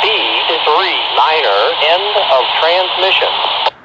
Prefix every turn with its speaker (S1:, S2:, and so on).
S1: speed three niner end of transmission.